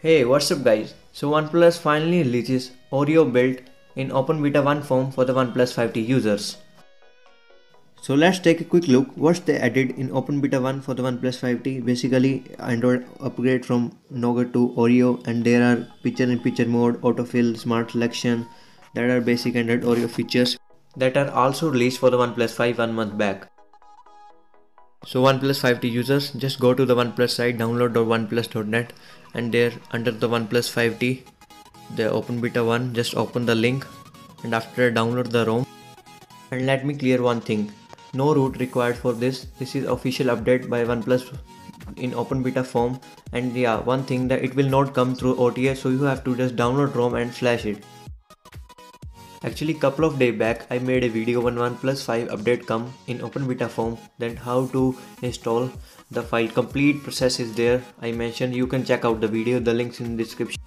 Hey, what's up guys? So OnePlus finally releases Oreo built in Open Beta 1 form for the OnePlus 5T users. So let's take a quick look what they added in Open Beta 1 for the OnePlus 5T. Basically Android upgrade from Nougat to Oreo and there are picture-in-picture -picture mode, autofill, smart selection that are basic Android Oreo features that are also released for the OnePlus 5 one month back. So OnePlus 5T users just go to the OnePlus site download.oneplus.net and there under the OnePlus 5T the open beta 1 just open the link. And after download the ROM. And let me clear one thing. No root required for this. This is official update by OnePlus in open beta form. And yeah one thing that it will not come through OTA so you have to just download ROM and flash it Actually couple of day back I made a video when OnePlus 5 update come in open beta form then how to install the file. Complete process is there. I mentioned you can check out the video the links in the description.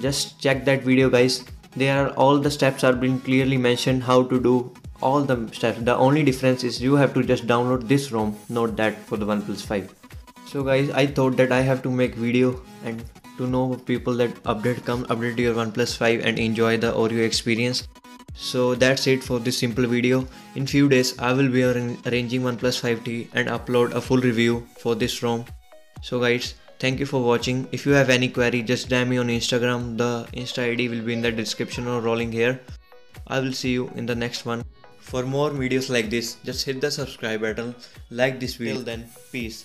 Just check that video guys. There are all the steps are being clearly mentioned how to do all the steps. The only difference is you have to just download this ROM not that for the OnePlus 5 so guys I thought that I have to make video and to know people that update come update your OnePlus 5 and enjoy the Oreo experience so that's it for this simple video in few days I will be arranging OnePlus 5T and upload a full review for this ROM so guys Thank you for watching. If you have any query, just DM me on Instagram. The Insta ID will be in the description or rolling here. I will see you in the next one. For more videos like this, just hit the subscribe button, like this video, Till then peace.